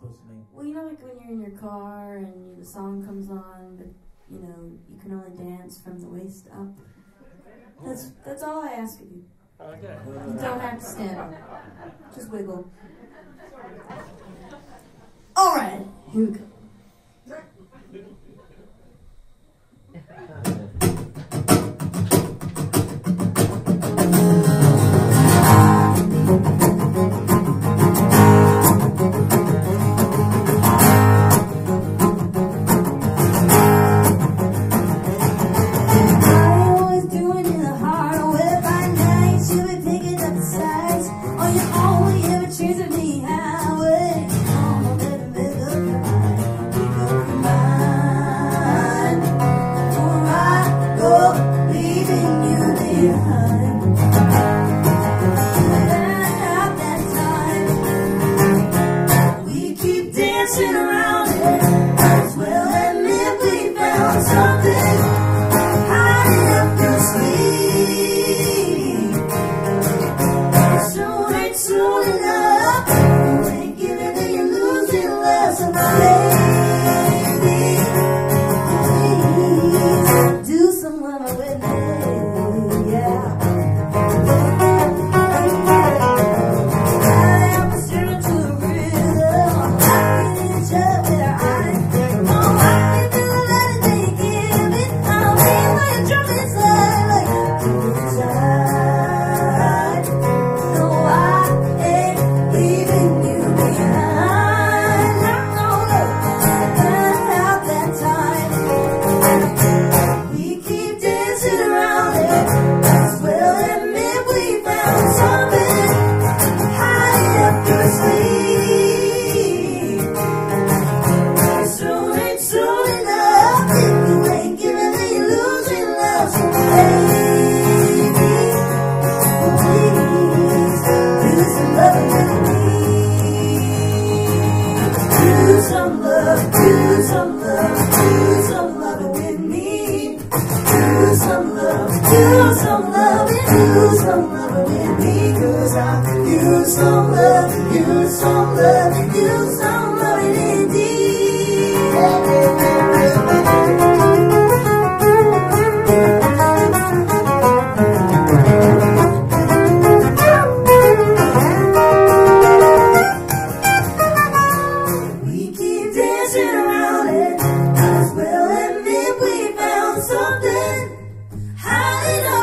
supposed to? Well, you know, like when you're in your car and the song comes on, but you know, you can only dance from the waist up. That's that's all I ask of you. Okay. You don't have to stand up. Just wiggle. All right, here we go. time. some love, do some love, do some loving with me. Do some love, do some love, do some loving with me. Cause I use some love, use some love, to use some loving indeed.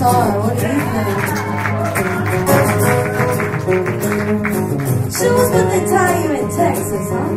sorrow and evening. She was with the you in Texas, huh?